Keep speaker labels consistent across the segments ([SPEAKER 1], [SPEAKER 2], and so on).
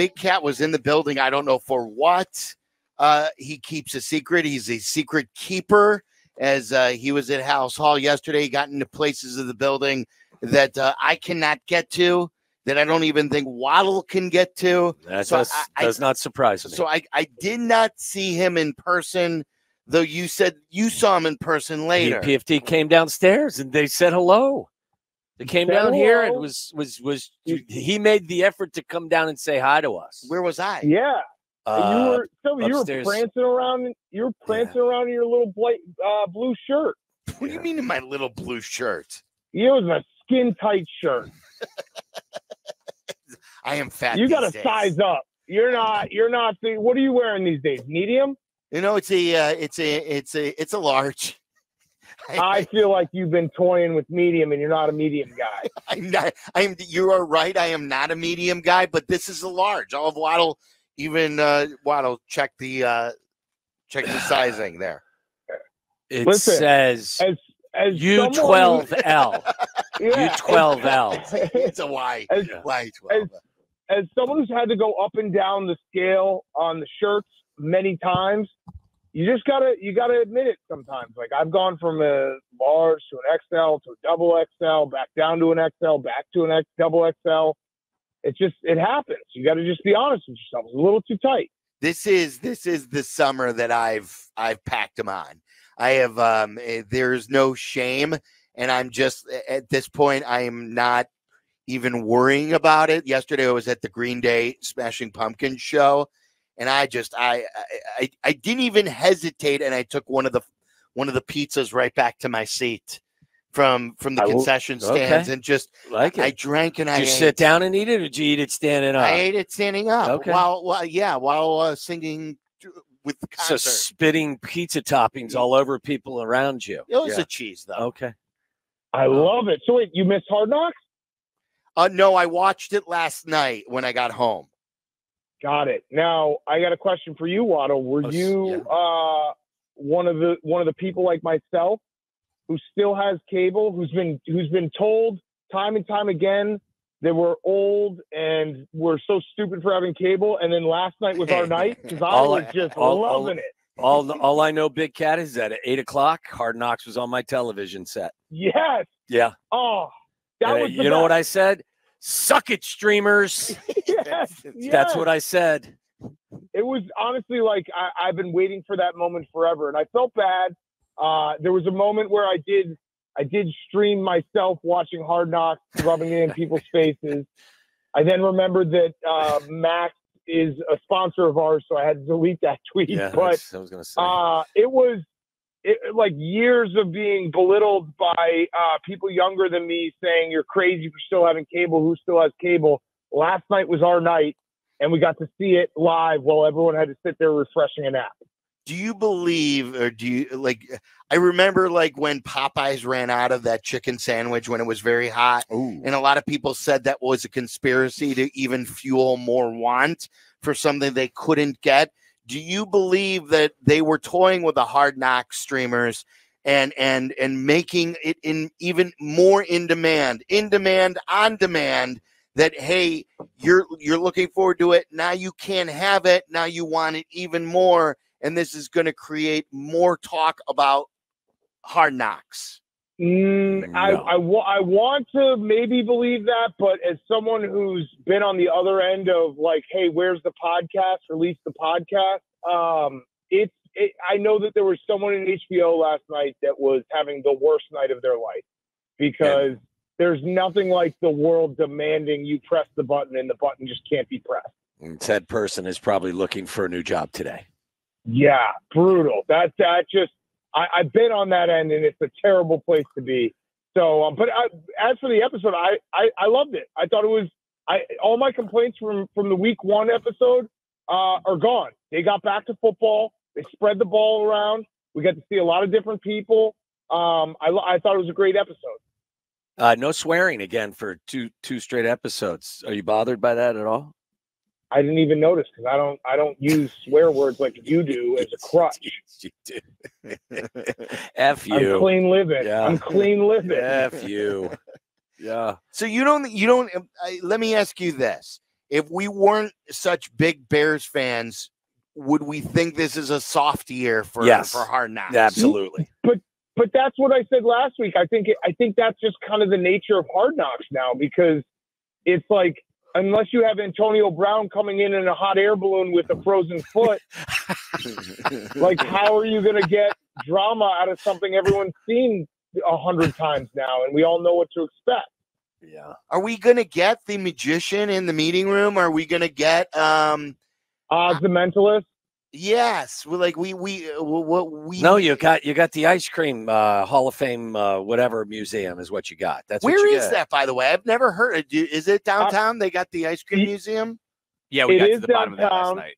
[SPEAKER 1] Big Cat was in the building. I don't know for what. Uh, he keeps a secret. He's a secret keeper. As uh, he was at Halas Hall yesterday, he got into places of the building that uh, I cannot get to, that I don't even think Waddle can get to.
[SPEAKER 2] That
[SPEAKER 1] So
[SPEAKER 2] does,
[SPEAKER 1] I- I-
[SPEAKER 2] not surprise me.
[SPEAKER 1] So I, I did not see him in person, though you said you saw him in person later.
[SPEAKER 2] PFT came downstairs and they said hello. They came
[SPEAKER 3] Said
[SPEAKER 2] down here and was was was he made the effort to come down and say hi to us.
[SPEAKER 1] Where was I?
[SPEAKER 3] Yeah.
[SPEAKER 2] Uh,
[SPEAKER 3] you were Silvy, you were prancing around. You were prancing around in your little bla- uh, blue shirt.
[SPEAKER 1] What do you mean in my little blue shirt?
[SPEAKER 3] It was a skin tight shirt.
[SPEAKER 1] I am fat.
[SPEAKER 3] you got to
[SPEAKER 1] days.
[SPEAKER 3] size up. You're not. You're not. The, what are you wearing these days? Medium.
[SPEAKER 1] You know, it's a, uh, it's a, it's a, it's a large.
[SPEAKER 3] I feel like you've been toying with medium, and you're not a medium guy.
[SPEAKER 1] I'm not. I'm. You are right. I am not a medium guy, but this is a large. All of Waddle, even uh, Waddle, check the, uh, check the sizing there.
[SPEAKER 2] it
[SPEAKER 3] Listen,
[SPEAKER 2] says
[SPEAKER 3] As as
[SPEAKER 2] U
[SPEAKER 3] someone
[SPEAKER 2] twelve
[SPEAKER 3] who's-
[SPEAKER 2] L.
[SPEAKER 3] yeah,
[SPEAKER 2] U12L.
[SPEAKER 1] It's a Y.
[SPEAKER 3] As,
[SPEAKER 1] Y twelve.
[SPEAKER 3] as someone who's had to go up and down the scale on the shirts many times, you just gotta you gotta admit it sometimes. Like I've gone from a large to an XL to a double XL, back down to an XL, back to an X double XL. It's just it happens. You got to just be honest with yourself. It's a little too tight.
[SPEAKER 1] this is this is the summer that I've I've packed them on. I have um eh, there's no shame and I'm just at this point I am not even worrying about it. Yesterday I was at the Green Day Smashing Pumpkins show and I just I I I, I didn't even hesitate and I took one of the one of the pizzas right back to my seat from from the
[SPEAKER 3] I will-
[SPEAKER 1] concession
[SPEAKER 2] Okay.
[SPEAKER 1] stands and just
[SPEAKER 2] Like it.
[SPEAKER 1] I drank and
[SPEAKER 2] Did
[SPEAKER 1] I
[SPEAKER 2] you
[SPEAKER 1] ate.
[SPEAKER 2] sit down and eat it, or did you eat it standing up?
[SPEAKER 1] I ate it standing up
[SPEAKER 2] Okay.
[SPEAKER 1] while, while yeah while uh, singing with the
[SPEAKER 2] so spitting pizza toppings all over people around you.
[SPEAKER 1] It was
[SPEAKER 2] Yeah.
[SPEAKER 1] a cheese though.
[SPEAKER 2] Okay.
[SPEAKER 3] I love it. So wait, you missed Hard Knocks?
[SPEAKER 1] Uh, no, I watched it last night when I got home.
[SPEAKER 3] Got it. Now I got a question for you, Waddle. Were
[SPEAKER 2] Oh,
[SPEAKER 3] you uh, one of the one of the people like myself who still has cable, who's been who's been told time and time again that we're old and we're so stupid for having cable, and then last night was our night because I
[SPEAKER 2] All
[SPEAKER 3] was just
[SPEAKER 2] all- all-
[SPEAKER 3] loving it.
[SPEAKER 2] All all I know, Big Cat, is that at eight o'clock, Hard Knocks was on my television set.
[SPEAKER 3] Yes.
[SPEAKER 2] Yeah.
[SPEAKER 3] Oh, that
[SPEAKER 2] And, uh,
[SPEAKER 3] was
[SPEAKER 2] you know what I said? Suck it, streamers.
[SPEAKER 3] yes,
[SPEAKER 2] That's
[SPEAKER 3] yes.
[SPEAKER 2] what I said.
[SPEAKER 3] it was honestly like I, I've been waiting for that moment forever, and I felt bad. Uh, there was a moment where I did I did stream myself watching Hard Knocks, rubbing it in people's faces. I then remembered that uh, Max is a sponsor of ours, so I had to delete that tweet.
[SPEAKER 2] Yeah,
[SPEAKER 3] but
[SPEAKER 2] I was gonna say.
[SPEAKER 3] uh, it was it, like years of being belittled by uh, people younger than me, saying you're crazy for still having cable. Who still has cable? Last night was our night, and we got to see it live while everyone had to sit there refreshing an app.
[SPEAKER 1] Do you believe, or do you like? I remember like when Popeyes ran out of that chicken sandwich when it was very hot, and a lot of people said that was a conspiracy to even fuel more want for something they couldn't get. Do you believe that they were toying with the hard knock streamers and and and making it in even more in demand, in demand, on demand? That hey, you're you're looking forward to it now. You can't have it now. You want it even more, and this is going to create more talk about hard knocks.
[SPEAKER 3] Mm, I,
[SPEAKER 2] No.
[SPEAKER 3] I, wa- I want to maybe believe that, but as someone who's been on the other end of like, hey, where's the podcast? Release the podcast. Um, it's it, I know that there was someone in HBO last night that was having the worst night of their life because there's nothing like the world demanding you press the button and the button just can't be pressed.
[SPEAKER 2] And said person is probably looking for a new job today.
[SPEAKER 3] Yeah, brutal. That that just I, I've been on that end, and it's a terrible place to be. So, um, but I, as for the episode, I, I I loved it. I thought it was I all my complaints from from the week one episode uh, are gone. They got back to football. They spread the ball around. We got to see a lot of different people. Um, I I thought it was a great episode.
[SPEAKER 2] Uh, no swearing again for two two straight episodes. Are you bothered by that at all?
[SPEAKER 3] I didn't even notice because I don't I don't use swear words like you do as a crutch.
[SPEAKER 2] F You do. F
[SPEAKER 3] I'm clean living.
[SPEAKER 2] Yeah.
[SPEAKER 3] I'm clean living.
[SPEAKER 2] F you. Yeah.
[SPEAKER 1] So you don't you don't. um, I, let me ask you this: if we weren't such big Bears fans, would we think this is a soft year for
[SPEAKER 2] Yes.
[SPEAKER 1] for hard knocks?
[SPEAKER 2] Absolutely.
[SPEAKER 3] but but that's what I said last week. I think I think that's just kind of the nature of hard knocks now because it's like unless you have Antonio Brown coming in in a hot air balloon with a frozen foot, like how are you going to get drama out of something everyone's seen a hundred times now and we all know what to expect?
[SPEAKER 2] Yeah.
[SPEAKER 1] Are we gonna get the magician in the meeting room? Are we gonna get um?
[SPEAKER 3] Oz the mentalist.
[SPEAKER 1] Yes, we like we we uh, what we
[SPEAKER 2] No, you got you got the ice cream uh, Hall of Fame uh, whatever museum is what you got. That's what
[SPEAKER 1] Where
[SPEAKER 2] you
[SPEAKER 1] is
[SPEAKER 2] got.
[SPEAKER 1] that, by the way? I've never heard. It. Do- Is it downtown? they got the ice cream
[SPEAKER 3] Ye-
[SPEAKER 1] museum.
[SPEAKER 4] Yeah, we
[SPEAKER 3] It
[SPEAKER 4] got to
[SPEAKER 3] is
[SPEAKER 4] the bottom of that last
[SPEAKER 3] downtown.
[SPEAKER 4] night.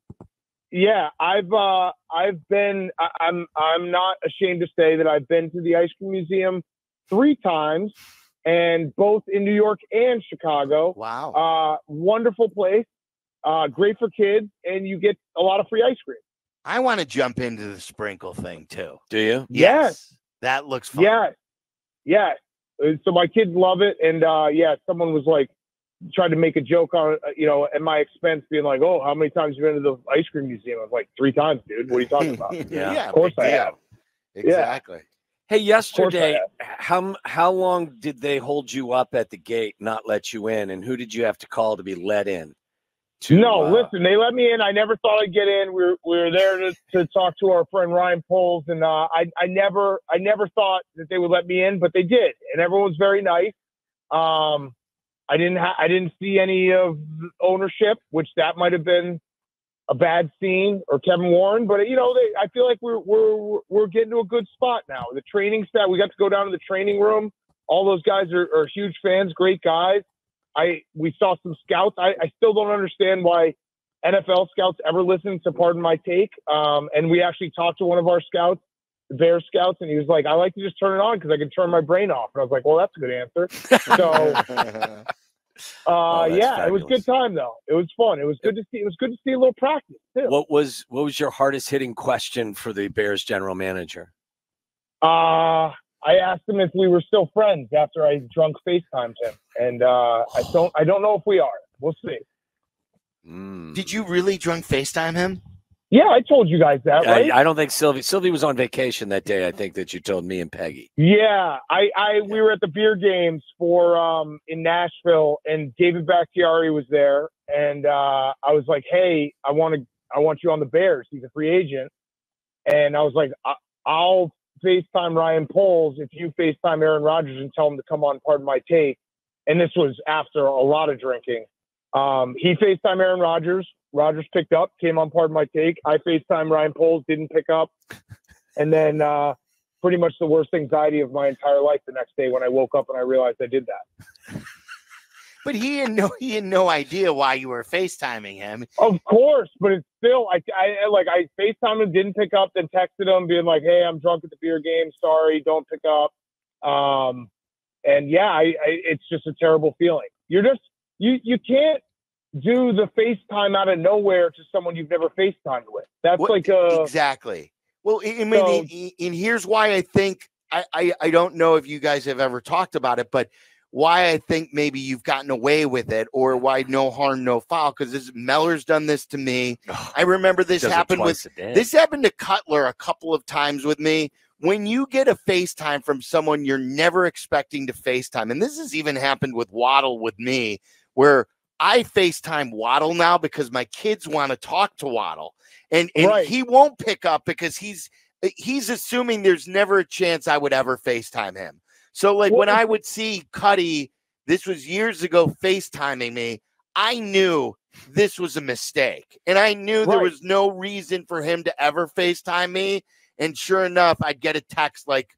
[SPEAKER 3] Yeah, I've uh, I've been. I, I'm I'm not ashamed to say that I've been to the ice cream museum three times, and both in New York and Chicago.
[SPEAKER 1] Wow.
[SPEAKER 3] Uh, wonderful place, uh, great for kids, and you get a lot of free ice cream.
[SPEAKER 1] I want to jump into the sprinkle thing too.
[SPEAKER 2] Do you?
[SPEAKER 3] Yes.
[SPEAKER 1] that looks fun.
[SPEAKER 3] Yeah. yes. Uh, So my kids love it, and uh, yeah, someone was like tried to make a joke on uh, you know at my expense, being like, "Oh, how many times you been to the ice cream museum?" I was like, three times, dude. What are you talking about?
[SPEAKER 2] Yeah.
[SPEAKER 3] Of course
[SPEAKER 1] big
[SPEAKER 3] I have.
[SPEAKER 1] Exactly.
[SPEAKER 2] Hey, yesterday, how how long did they hold you up at the gate, not let you in, and who did you have to call to be let in? To,
[SPEAKER 3] No,
[SPEAKER 2] uh,
[SPEAKER 3] listen, they let me in. I never thought I'd get in. We were, we were there to, to talk to our friend Ryan Poles, and uh, I, I never, I never thought that they would let me in, but they did, and everyone was very nice. Um, I didn't, ha- I didn't see any of ownership, which that might have been a bad scene or Kevin Warren, but you know, they, I feel like we're, we're, we're getting to a good spot now. The training staff, we got to go down to the training room. All those guys are, are huge fans, great guys. I we saw some scouts. I, I still don't understand why NFL scouts ever listen to Pardon My Take. Um, and we actually talked to one of our scouts, the Bear scouts, and he was like, "I like to just turn it on because I can turn my brain off." And I was like, "Well, that's a good answer." So, uh,
[SPEAKER 2] Oh, that's
[SPEAKER 3] yeah, it was good time though. It was fun. It was good to see. It was good to see a little practice too.
[SPEAKER 2] What was what was your hardest hitting question for the Bears general manager?
[SPEAKER 3] Uh, I asked him if we were still friends after I drunk FaceTimed him, and uh, I don't. I don't know if we are. We'll see.
[SPEAKER 2] Mm.
[SPEAKER 1] Did you really drunk FaceTime him?
[SPEAKER 3] Yeah, I told you guys that, right?
[SPEAKER 2] I, I don't think Silvy. Silvy was on vacation that day. I think that you told me and Peggy.
[SPEAKER 3] Yeah, I, I we were at the beer games for um in Nashville, and David Bakhtiari was there, and uh, I was like, "Hey, I want to, I want you on the Bears. He's a free agent," and I was like, I, "I'll FaceTime Ryan Poles if you FaceTime Aaron Rodgers and tell him to come on. Pardon my take." And this was after a lot of drinking. Um, he FaceTime Aaron Rodgers. Rodgers picked up, came on. Pardon my take. I FaceTime Ryan Poles, didn't pick up, and then. uh pretty much the worst anxiety of my entire life the next day when I woke up and I realized I did that.
[SPEAKER 1] But he had no he had no idea why you were FaceTiming him.
[SPEAKER 3] Of course, but it's still I, I like I FaceTimed him, didn't pick up, then texted him being like, "Hey, I'm drunk at the beer game. Sorry, don't pick up." Um, and yeah, I, I it's just a terrible feeling. You're just you you can't do the FaceTime out of nowhere to someone you've never FaceTimed with. That's
[SPEAKER 1] What-
[SPEAKER 3] like a
[SPEAKER 1] exactly. Well, I mean,
[SPEAKER 3] So-
[SPEAKER 1] and here's why I think I, I I don't know if you guys have ever talked about it, but why I think maybe you've gotten away with it, or why no harm, no foul. Because this Meller's done this to me. I remember this happened with
[SPEAKER 2] twice a day.
[SPEAKER 1] this happened to Cutler a couple of times with me. When you get a FaceTime from someone you're never expecting to FaceTime, and this has even happened with Waddle with me, where I FaceTime Waddle now because my kids want to talk to Waddle. And, and
[SPEAKER 3] Right.
[SPEAKER 1] he won't pick up because he's he's assuming there's never a chance I would ever FaceTime him. So like when I would see Cuddy, this was years ago, FaceTiming me, I knew this was a mistake. And I knew there was no reason for him to ever FaceTime me. And sure enough, I'd get a text like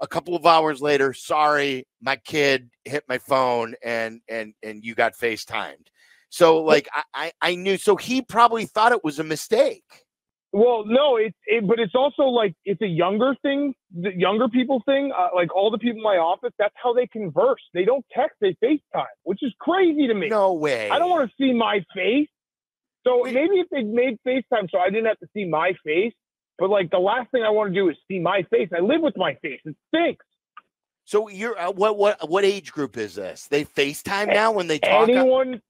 [SPEAKER 1] a couple of hours later, sorry, my kid hit my phone and and and you got FaceTimed. So like I, I I knew so he probably thought it was a mistake.
[SPEAKER 3] Well, no, it's it, but it's also like it's a younger thing, the younger people thing. Uh, like all the people in my office, that's how they converse. They don't text, they FaceTime, which is crazy to me.
[SPEAKER 1] No way.
[SPEAKER 3] I don't want to see my face. So
[SPEAKER 1] Wait.
[SPEAKER 3] maybe if they made FaceTime so I didn't have to see my face, but like the last thing I want to do is see my face. I live with my face. It stinks.
[SPEAKER 1] So you're uh, what what what age group is this? They FaceTime now when they talk.
[SPEAKER 3] Anyone,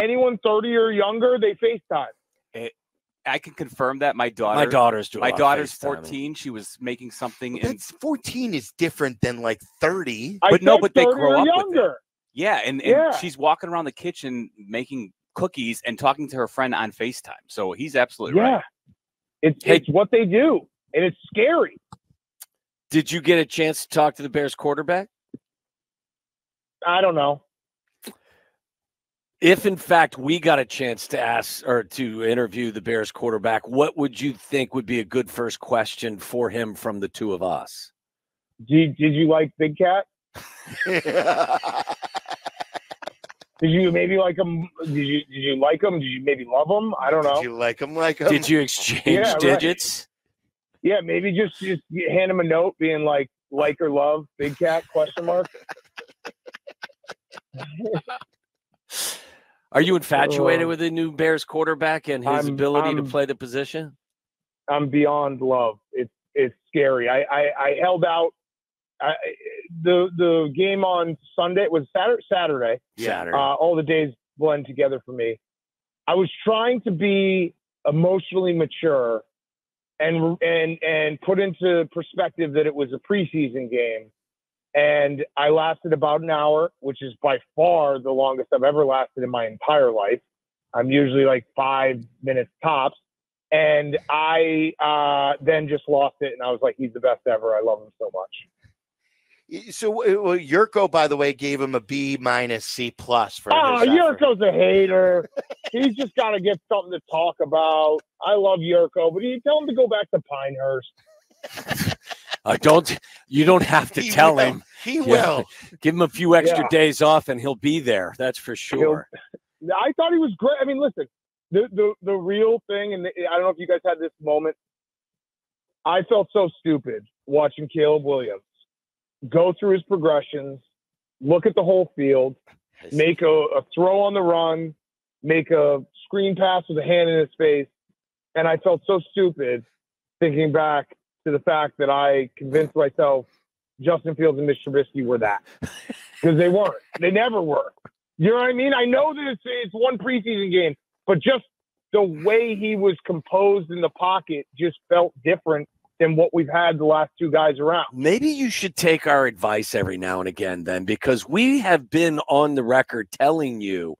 [SPEAKER 3] anyone 30 or younger, they FaceTime.
[SPEAKER 4] I can confirm that my daughter,
[SPEAKER 2] My daughter's doing.
[SPEAKER 4] my
[SPEAKER 2] a lot of
[SPEAKER 4] daughter's
[SPEAKER 2] FaceTiming.
[SPEAKER 4] 14. She was making something,
[SPEAKER 1] Well,
[SPEAKER 4] and
[SPEAKER 1] that's 14 is different than like 30.
[SPEAKER 3] I
[SPEAKER 4] But no, but they grow
[SPEAKER 3] or
[SPEAKER 4] up with it.
[SPEAKER 3] younger.
[SPEAKER 4] yeah, and, and
[SPEAKER 3] Yeah.
[SPEAKER 4] she's walking around the kitchen making cookies and talking to her friend on FaceTime. So he's absolutely
[SPEAKER 3] Yeah.
[SPEAKER 4] right.
[SPEAKER 3] It's
[SPEAKER 2] Hey.
[SPEAKER 3] it's what they do, and it's scary.
[SPEAKER 2] Did you get a chance to talk to the Bears quarterback?
[SPEAKER 3] I don't know.
[SPEAKER 2] If in fact we got a chance to ask or to interview the Bears quarterback, what would you think would be a good first question for him from the two of us?
[SPEAKER 3] Did, did you like Big Cat? Did you maybe like him? Did you did you like him? Did you maybe love him? I don't know.
[SPEAKER 1] Did you like him like him?
[SPEAKER 2] Did you exchange
[SPEAKER 3] Yeah, right.
[SPEAKER 2] digits?
[SPEAKER 3] yeah, maybe just just hand him a note, being like like or love Big Cat question mark.
[SPEAKER 2] Are you infatuated
[SPEAKER 3] Uh,
[SPEAKER 2] with the new Bears quarterback and his
[SPEAKER 3] I'm-
[SPEAKER 2] ability to
[SPEAKER 3] I'm-
[SPEAKER 2] play the position?
[SPEAKER 3] I'm beyond love. It's it's scary. I I, I held out. I, the the game on Sunday was Saturday. Saturday.
[SPEAKER 2] Saturday.
[SPEAKER 3] Uh, all the days blend together for me. I was trying to be emotionally mature and and and put into perspective that it was a preseason game. And I lasted about an hour, which is by far the longest I've ever lasted in my entire life. I'm usually like five minutes tops. And I uh, then just lost it, and I was like, "He's the best ever. I love him so much."
[SPEAKER 1] So well, Yurko, by the way, gave him a B minus C plus for
[SPEAKER 3] Oh,
[SPEAKER 1] his effort.
[SPEAKER 3] Yurko's a hater. He's just got to get something to talk about. I love Yurko, but you tell him to go back to Pinehurst.
[SPEAKER 2] Uh, don't you don't have to tell him.
[SPEAKER 1] He
[SPEAKER 2] Yeah.
[SPEAKER 1] will.
[SPEAKER 2] Give him a few extra
[SPEAKER 3] Yeah.
[SPEAKER 2] days off, and he'll be there. That's for sure.
[SPEAKER 3] I thought he was great. I mean, listen, the the the real thing, and the, I don't know if you guys had this moment. I felt so stupid watching Caleb Williams go through his progressions, look at the whole field, make a, a throw on the run, make a screen pass with a hand in his face, and I felt so stupid thinking back to the fact that I convinced myself Justin Fields and Mitch Trubisky were that because they weren't. They never were. You know what I mean? I know that it's, it's one preseason game, but just the way he was composed in the pocket just felt different than what we've had the last two guys around.
[SPEAKER 2] Maybe you should take our advice every now and again, then, because we have been on the record telling you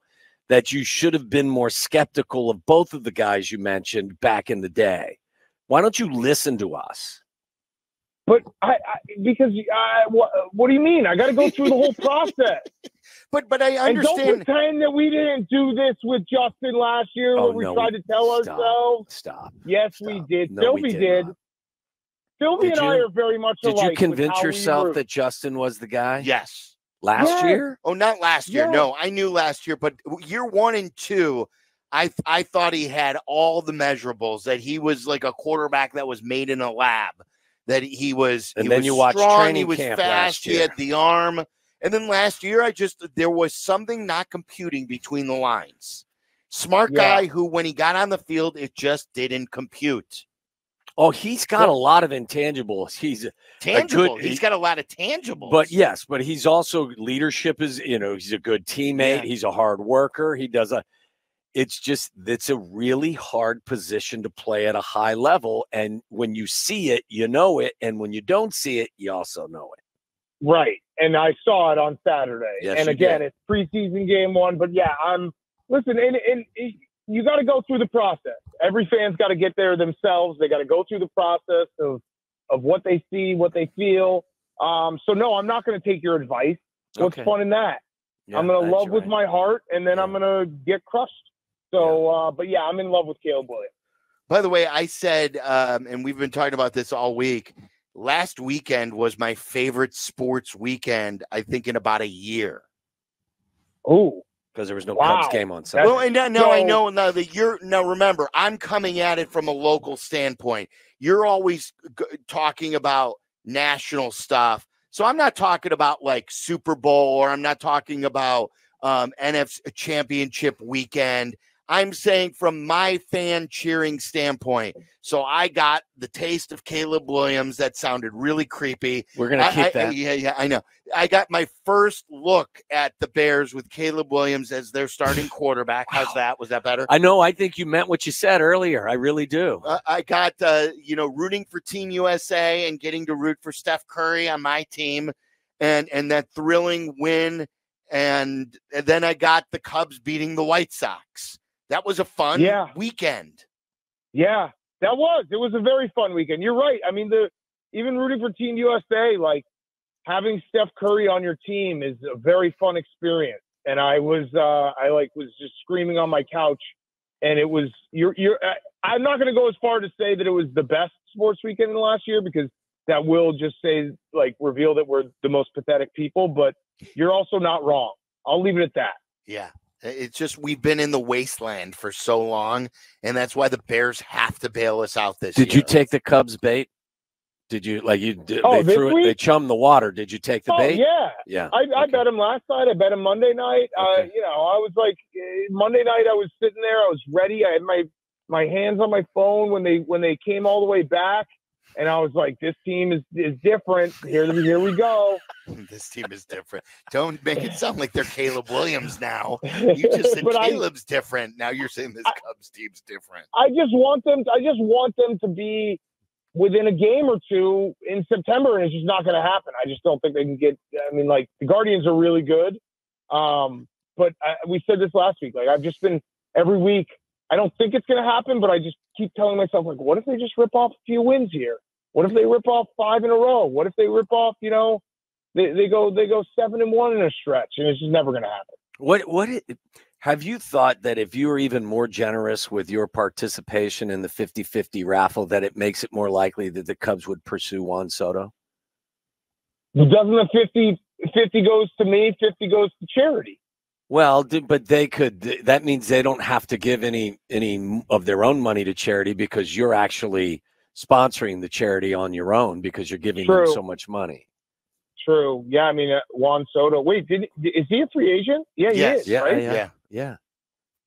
[SPEAKER 2] that you should have been more skeptical of both of the guys you mentioned back in the day. Why don't you listen to us?
[SPEAKER 3] But I, I because I, what, what do you mean? I got to go through the whole process.
[SPEAKER 1] But but I
[SPEAKER 3] And don't
[SPEAKER 1] understand.
[SPEAKER 3] pretend that we didn't do this with Justin last year
[SPEAKER 2] Oh,
[SPEAKER 3] when we
[SPEAKER 2] no,
[SPEAKER 3] tried to tell
[SPEAKER 2] stop.
[SPEAKER 3] ourselves.
[SPEAKER 2] Stop.
[SPEAKER 3] Yes, we did.
[SPEAKER 2] No, we
[SPEAKER 3] Silvy
[SPEAKER 2] did
[SPEAKER 3] did.
[SPEAKER 2] not.
[SPEAKER 3] Silvy
[SPEAKER 2] Did
[SPEAKER 3] and I are very much
[SPEAKER 2] Did you convince
[SPEAKER 3] how we
[SPEAKER 2] yourself that Justin was the guy
[SPEAKER 1] Yes.
[SPEAKER 2] last
[SPEAKER 3] Yes.
[SPEAKER 2] year?
[SPEAKER 1] Oh, not last year.
[SPEAKER 3] Yeah.
[SPEAKER 1] No, I knew last year, but year one and two, I I thought he had all the measurables. That he was like a quarterback that was made in a lab. That he was.
[SPEAKER 2] And
[SPEAKER 1] he
[SPEAKER 2] then
[SPEAKER 1] was
[SPEAKER 2] you watched
[SPEAKER 1] strong, He was
[SPEAKER 2] camp
[SPEAKER 1] fast.
[SPEAKER 2] last
[SPEAKER 1] He had the arm. And then last year, I just there was something not computing between the lines. Smart
[SPEAKER 3] Yeah.
[SPEAKER 1] guy who, when he got on the field, it just didn't compute.
[SPEAKER 2] Oh, he's got a lot of intangibles. He's
[SPEAKER 1] Tangible.
[SPEAKER 2] good-
[SPEAKER 1] He's got a lot of tangibles.
[SPEAKER 2] But yes, but he's also leadership is, you know, he's a good teammate.
[SPEAKER 1] Yeah.
[SPEAKER 2] He's a hard worker. He does a it's just it's a really hard position to play at a high level. And when you see it, you know it. And when you don't see it, you also know it.
[SPEAKER 3] Right. And I saw it on Saturday.
[SPEAKER 2] Yes,
[SPEAKER 3] and again,
[SPEAKER 2] did.
[SPEAKER 3] it's preseason game one. But yeah, I'm listen, and, and it- you got to go through the process. Every fan's got to get there themselves. They got to go through the process of of what they see, what they feel. Um, so no, I'm not going to take your advice. What's
[SPEAKER 2] Okay.
[SPEAKER 3] fun in that?
[SPEAKER 2] Yeah,
[SPEAKER 3] I'm going to love with my heart, and then I'm going to get crushed. So, uh, but yeah, I'm in love with Caleb Williams.
[SPEAKER 1] By the way, I said, um, and we've been talking about this all week. Last weekend was my favorite sports weekend. I think in about a year.
[SPEAKER 3] Oh,
[SPEAKER 2] because there was no
[SPEAKER 3] Wow.
[SPEAKER 2] Cubs game on Sunday.
[SPEAKER 1] Well, and now, now I know now that you're now. Remember, I'm coming at it from a local standpoint. You're always g- talking about national stuff, so I'm not talking about like Super Bowl or I'm not talking about um, NFC Championship weekend. I'm saying from my fan cheering standpoint. So I got the taste of Caleb Williams. That sounded really creepy.
[SPEAKER 2] We're gonna
[SPEAKER 1] I-
[SPEAKER 2] keep
[SPEAKER 1] I-
[SPEAKER 2] that.
[SPEAKER 1] Yeah, yeah, I know. I got my first look at the Bears with Caleb Williams as their starting quarterback. How's that? Was that better?
[SPEAKER 2] I know. I think you meant what you said earlier. I really do.
[SPEAKER 1] Uh, I got uh, you know rooting for Team USA and getting to root for Steph Curry on my team, and and that thrilling win, and, and then I got the Cubs beating the White Sox. That was a fun
[SPEAKER 3] Yeah.
[SPEAKER 1] weekend.
[SPEAKER 3] Yeah, that was. It was a very fun weekend. You're right. I mean, the even rooting for Team USA, like having Steph Curry on your team is a very fun experience. And I was, uh, I like was just screaming on my couch, and it was. You're, you're. I- I'm not going to go as far to say that it was the best sports weekend in the last year because that will just say like reveal that we're the most pathetic people. But you're also not wrong. I'll leave it at that.
[SPEAKER 1] Yeah. It's just we've been in the wasteland for so long, and that's why the Bears have to bail us out this year.
[SPEAKER 2] Did
[SPEAKER 1] year.
[SPEAKER 2] you take the Cubs bait? Did you like you? Did,
[SPEAKER 3] Oh,
[SPEAKER 2] they
[SPEAKER 3] this
[SPEAKER 2] threw it. They
[SPEAKER 3] week?
[SPEAKER 2] chummed the water. Did you take the
[SPEAKER 3] oh
[SPEAKER 2] bait?
[SPEAKER 3] yeah,
[SPEAKER 2] Yeah.
[SPEAKER 3] I, I bet him last night. I bet him Monday night. Uh, you know, I was like eh, Monday night. I was sitting there. I was ready. I had my my hands on my phone when they when they came all the way back, and I was like, "This team is is different. Here here we go."
[SPEAKER 1] this team is different. Don't make it sound like they're Caleb Williams now. You just said
[SPEAKER 3] but I
[SPEAKER 1] Caleb's different. Now you're saying this
[SPEAKER 3] I-
[SPEAKER 1] Cubs team's different.
[SPEAKER 3] I just want them. I just want them to be within a game or two in September, and it's just not going to happen. I just don't think they can get. I mean, like the Guardians are really good, um, but I, we said this last week. Like I've just been every week. I don't think it's going to happen, but I just keep telling myself, like, what if they just rip off a few wins here? What if they rip off five in a row? What if they rip off, you know, they, they go they go seven and one in a stretch, and it's just never going to happen.
[SPEAKER 2] What what it, have you thought that if you were even more generous with your participation in the 50-50 raffle that it makes it more likely that the Cubs would pursue Juan Soto?
[SPEAKER 3] Doesn't the 50, 50 goes to me, 50 goes to charity?
[SPEAKER 2] Well, but they could that means they don't have to give any any of their own money to charity because you're actually sponsoring the charity on your own because you're giving them so much money.
[SPEAKER 3] True. Yeah, I mean uh, Juan Soto. Wait, did is he a free agent? Yeah, he
[SPEAKER 1] Yes.
[SPEAKER 3] is.
[SPEAKER 2] Yeah,
[SPEAKER 3] right?
[SPEAKER 2] yeah.
[SPEAKER 1] Yeah.
[SPEAKER 2] Yeah.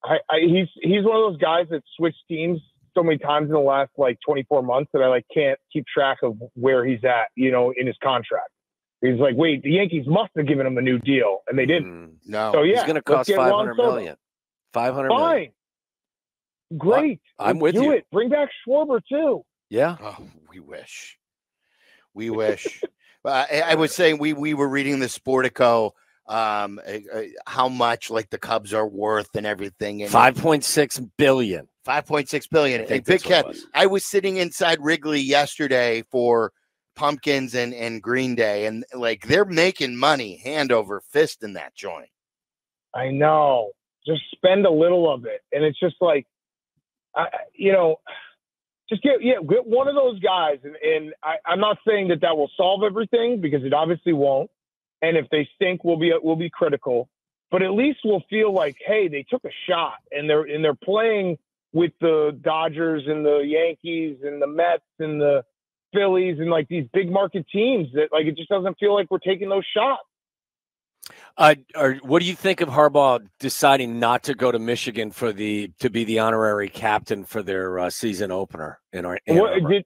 [SPEAKER 3] I, I, he's he's one of those guys that switched teams so many times in the last like 24 months that I like can't keep track of where he's at. You know, in his contract. He's like, wait, the Yankees must have given him a new deal, and they didn't.
[SPEAKER 2] Mm.
[SPEAKER 1] No.
[SPEAKER 3] So yeah,
[SPEAKER 2] He's going to cost five
[SPEAKER 3] hundred
[SPEAKER 2] million. Five hundred million.
[SPEAKER 3] Fine. Great.
[SPEAKER 2] I'm with
[SPEAKER 3] do
[SPEAKER 2] you.
[SPEAKER 3] it. Bring back Schwarber too.
[SPEAKER 2] Yeah.
[SPEAKER 1] Oh, we wish. We wish. Uh, I, I was saying we we were reading the Sportico, um, uh, uh, how much like the Cubs are worth and everything. And
[SPEAKER 2] 5.6 billion.
[SPEAKER 1] five point six billion.
[SPEAKER 2] I
[SPEAKER 1] Hey, Big
[SPEAKER 2] that's what it
[SPEAKER 1] Cat.
[SPEAKER 2] was.
[SPEAKER 1] I was sitting inside Wrigley yesterday for pumpkins and and Green Day, and like they're making money hand over fist in that joint.
[SPEAKER 3] I know. Just spend a little of it, and it's just like, I, you know, just get yeah, get one of those guys, and, and I, I'm not saying that that will solve everything because it obviously won't. And if they stink, we'll be we'll be critical, but at least we'll feel like, hey, they took a shot, and they're and they're playing with the Dodgers and the Yankees and the Mets and the Phillies and like these big market teams that like it just doesn't feel like we're taking those shots.
[SPEAKER 2] Uh, or what do you think of Harbaugh deciding not to go to Michigan for the to be the honorary captain for their uh, season opener in our? Ann
[SPEAKER 3] What did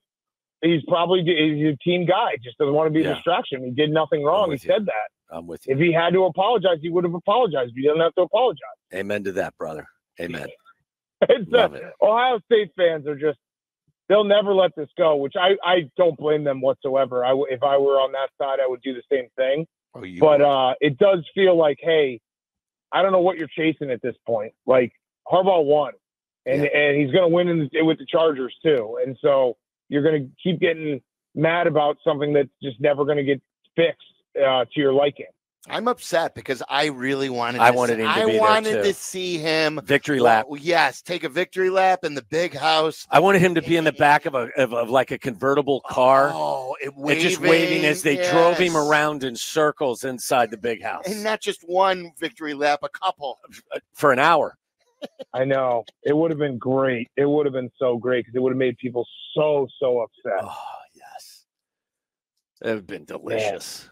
[SPEAKER 3] he's probably he's a team guy. Just doesn't want to be a
[SPEAKER 2] Yeah.
[SPEAKER 3] distraction. He did nothing wrong. He
[SPEAKER 2] you.
[SPEAKER 3] said that.
[SPEAKER 2] I'm with you.
[SPEAKER 3] If he had to apologize, he would have apologized. He doesn't have to apologize.
[SPEAKER 2] Amen to that, brother. Amen.
[SPEAKER 3] It's, uh,
[SPEAKER 2] Love it.
[SPEAKER 3] Ohio State fans are just they'll never let this go, which I I don't blame them whatsoever. I w- if I were on that side, I would do the same thing.
[SPEAKER 1] Oh,
[SPEAKER 3] But uh, it does feel like, hey, I don't know what you're chasing at this point. Like Harbaugh won, and and he's going to win in the, with the Chargers too, and so you're going to keep getting mad about something that's just never going to get fixed uh, to your liking.
[SPEAKER 1] I'm upset because I really wanted.
[SPEAKER 2] I wanted
[SPEAKER 1] see,
[SPEAKER 2] him to
[SPEAKER 1] I
[SPEAKER 2] be there,
[SPEAKER 1] wanted
[SPEAKER 2] too.
[SPEAKER 1] to see him.
[SPEAKER 2] Victory lap.
[SPEAKER 1] Well, yes, take a victory lap in the big house.
[SPEAKER 2] I wanted him to be in the back of a of, of like a convertible car
[SPEAKER 1] Oh, it
[SPEAKER 2] and just waving as they drove him around in circles inside the big house
[SPEAKER 1] and not just one victory lap, a couple.
[SPEAKER 2] Uh, for an hour.
[SPEAKER 3] I know it would have been great. It would have been so great because it would have made people so so upset.
[SPEAKER 2] Oh yes, it would have been delicious.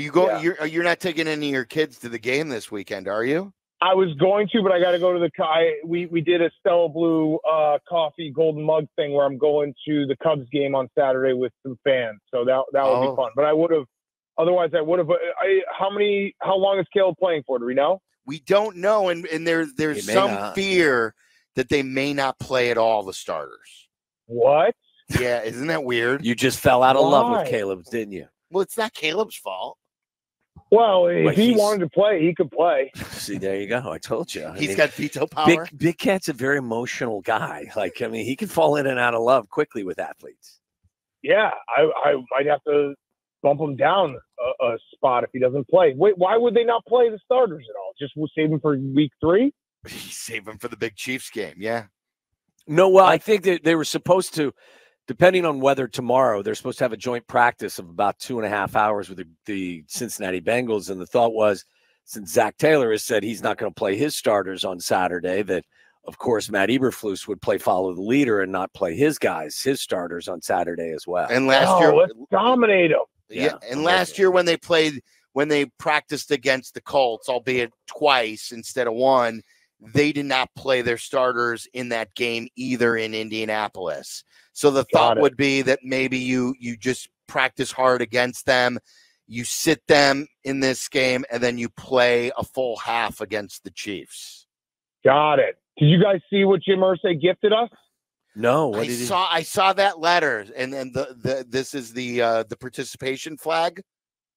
[SPEAKER 1] You go.
[SPEAKER 3] Yeah.
[SPEAKER 1] You're you're not taking any of your kids to the game this weekend, are you?
[SPEAKER 3] I was going to, but I got to go to the. I, we we did a Stella Blue uh, coffee golden mug thing where I'm going to the Cubs game on Saturday with some fans. So that that would
[SPEAKER 1] Oh.
[SPEAKER 3] be fun. But I would have. Otherwise, I would have. I, how many? How long is Caleb playing for? Do we know?
[SPEAKER 1] We don't know, and and there there's
[SPEAKER 2] may
[SPEAKER 1] some
[SPEAKER 2] not.
[SPEAKER 1] fear that they may not play at all. The starters.
[SPEAKER 3] What?
[SPEAKER 1] Yeah, isn't that weird?
[SPEAKER 2] You just fell out of love with Caleb, didn't you?
[SPEAKER 1] Well, it's not Caleb's fault.
[SPEAKER 3] Well, if
[SPEAKER 2] Well,
[SPEAKER 3] he wanted to play, he could play.
[SPEAKER 2] See, there you go. I told you. I
[SPEAKER 1] He's
[SPEAKER 2] mean,
[SPEAKER 1] got veto power.
[SPEAKER 2] Big Big Cat's a very emotional guy. Like, I mean, he can fall in and out of love quickly with athletes.
[SPEAKER 3] Yeah, I, I might have to bump him down a, a spot if he doesn't play. Wait, why would they not play the starters at all? Just we'll save him for week three.
[SPEAKER 1] Save him for the big Chiefs game. Yeah.
[SPEAKER 2] No, well, I think that they were supposed to, depending on whether tomorrow, they're supposed to have a joint practice of about two and a half hours with the, the Cincinnati Bengals. And the thought was, since Zac Taylor has said he's not going to play his starters on Saturday, that of course Matt Eberflus would play follow the leader and not play his guys, his starters on Saturday as well.
[SPEAKER 1] And last
[SPEAKER 3] oh,
[SPEAKER 1] year,
[SPEAKER 3] let's dominate him.
[SPEAKER 1] yeah,
[SPEAKER 2] Yeah,
[SPEAKER 1] and last year when they played, when they practiced against the Colts, albeit twice instead of one, they did not play their starters in that game either in Indianapolis. So the thought
[SPEAKER 3] it.
[SPEAKER 1] would be that maybe you you just practice hard against them, you sit them in this game, and then you play a full half against the Chiefs.
[SPEAKER 3] Got it. Did you guys see what Jim Irsay gifted us?
[SPEAKER 2] No, what
[SPEAKER 1] I
[SPEAKER 2] did he?
[SPEAKER 1] saw I saw that letter, and then the, the this is the uh, the participation flag.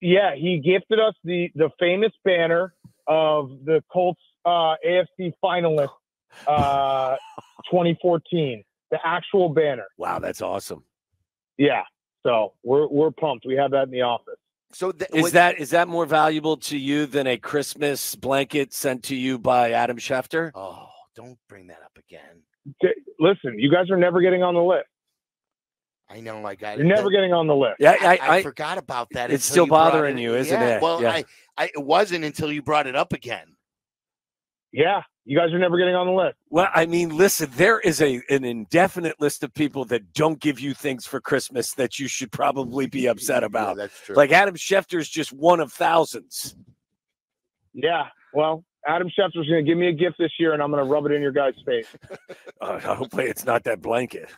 [SPEAKER 3] Yeah, he gifted us the the famous banner of the Colts uh, AFC finalist uh, 2014. The actual banner.
[SPEAKER 2] Wow, that's awesome.
[SPEAKER 3] Yeah. So we're we're pumped. We have that in the office.
[SPEAKER 1] So th-
[SPEAKER 2] Is
[SPEAKER 1] what-
[SPEAKER 2] that is that more valuable to you than a Christmas blanket sent to you by Adam Schefter?
[SPEAKER 1] Oh, don't bring that up again.
[SPEAKER 3] T- Listen, you guys are never getting on the list.
[SPEAKER 1] I know like I got
[SPEAKER 3] You're never
[SPEAKER 1] That-
[SPEAKER 3] getting on the list.
[SPEAKER 2] Yeah,
[SPEAKER 1] I,
[SPEAKER 2] I,
[SPEAKER 1] I
[SPEAKER 2] I,
[SPEAKER 1] forgot about that.
[SPEAKER 2] It's still bothering
[SPEAKER 1] it-
[SPEAKER 2] you, isn't
[SPEAKER 1] yeah,
[SPEAKER 2] it?
[SPEAKER 1] Well,
[SPEAKER 2] Yeah.
[SPEAKER 1] I, I it wasn't until you brought it up again.
[SPEAKER 3] Yeah, you guys are never getting on the list.
[SPEAKER 2] well, I mean, listen, there is a an indefinite list of people that don't give you things for Christmas that you should probably be upset
[SPEAKER 1] Yeah,
[SPEAKER 2] about.
[SPEAKER 1] that's true.
[SPEAKER 2] Like Adam Schefter's just one of thousands.
[SPEAKER 3] Yeah. Well, Adam Schefter's going to give me a gift this year, and I'm going to rub it in your guys' face.
[SPEAKER 2] Uh, hopefully, it's not that blanket.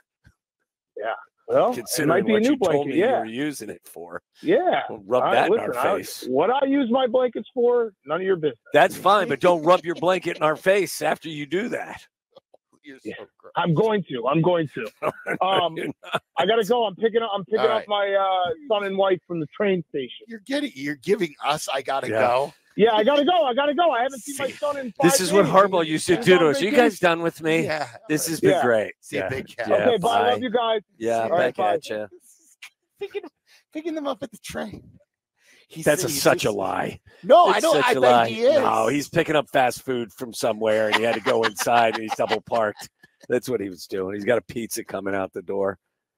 [SPEAKER 3] Well, it
[SPEAKER 2] Considering
[SPEAKER 3] might be a
[SPEAKER 2] what
[SPEAKER 3] new
[SPEAKER 2] you told
[SPEAKER 3] blanket.
[SPEAKER 2] me you were using it for,
[SPEAKER 3] Yeah.
[SPEAKER 2] Well, rub
[SPEAKER 3] I-
[SPEAKER 2] that in
[SPEAKER 3] listen,
[SPEAKER 2] our
[SPEAKER 3] I-
[SPEAKER 2] face.
[SPEAKER 3] what I use my blankets for, none of your business.
[SPEAKER 2] That's fine, but don't rub your blanket in our face after you do that.
[SPEAKER 1] You're so
[SPEAKER 3] Yeah. I'm going to. I'm going to. Um, I gotta go. I'm picking up. I'm picking
[SPEAKER 1] All
[SPEAKER 3] up my uh, son and wife from the train station.
[SPEAKER 1] You're getting. You're giving us. I gotta
[SPEAKER 2] Yeah.
[SPEAKER 1] go.
[SPEAKER 3] Yeah, I gotta go. I gotta go. I haven't seen my son in. Five
[SPEAKER 2] This is what
[SPEAKER 3] days.
[SPEAKER 2] Harbaugh used to do to us. You guys done with me?
[SPEAKER 1] Yeah.
[SPEAKER 2] This has been
[SPEAKER 3] Yeah.
[SPEAKER 2] great.
[SPEAKER 1] See you,
[SPEAKER 2] yeah.
[SPEAKER 1] big cat.
[SPEAKER 2] Yeah,
[SPEAKER 3] Okay, bye. I
[SPEAKER 2] bye.
[SPEAKER 3] love you guys.
[SPEAKER 2] Yeah,
[SPEAKER 1] All
[SPEAKER 2] back
[SPEAKER 3] right, bye.
[SPEAKER 2] at you.
[SPEAKER 1] Picking, picking them up at the train. He
[SPEAKER 2] That's a, such a lie.
[SPEAKER 1] No, I
[SPEAKER 2] It's
[SPEAKER 1] don't.
[SPEAKER 2] such
[SPEAKER 1] I
[SPEAKER 2] a
[SPEAKER 1] bet
[SPEAKER 2] lie.
[SPEAKER 1] he is.
[SPEAKER 2] No, he's picking up fast food from somewhere and he had to go inside and he's double parked. That's what he was doing. He's got a pizza coming out the door.